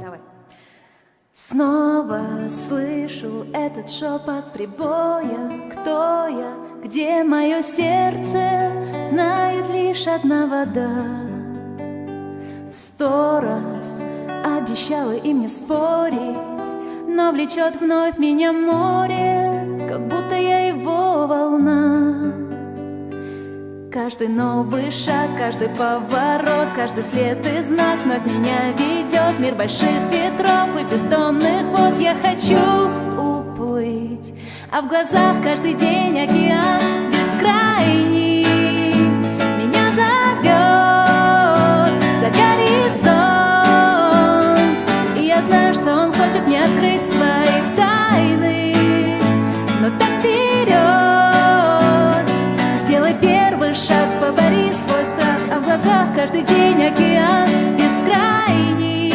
Давай. Снова слышу этот шепот прибоя. Кто я, где мое сердце? Знает лишь одна вода. Сто раз обещала им не спорить Но влечет вновь меня море Как будто я его волна Каждый новый шаг, каждый поворот, каждый след и знак Вновь меня ведет. Мир больших ветров и бездомных вод. Я хочу уплыть, а в глазах каждый день океан бескрайний каждый день океан бескрайний.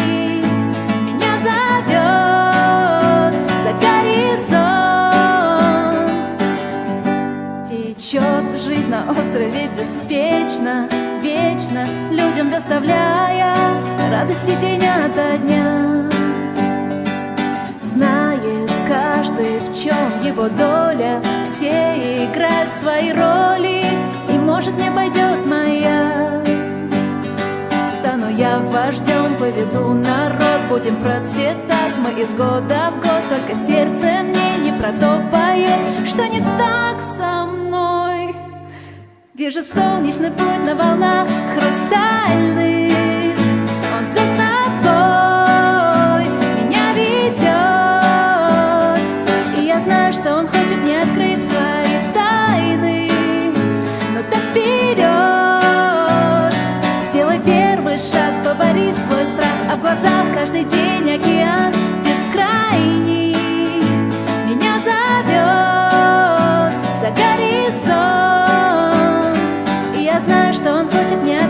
Меня зовет за горизонт. Течет жизнь на острове беспечно, вечно Людям доставляя радости день ото дня. Знает каждый, в чем его доля. Все играют свои роли И, может, не пойдет Я вождем, поведу народ Будем процветать. Мы из года в год Только сердце мне не про то поет Что не так со мной? Вижу солнечный путь на волнах хрустальных глазах каждый день океан бескрайний Меня зовет за горизонт И я знаю, что он хочет меня.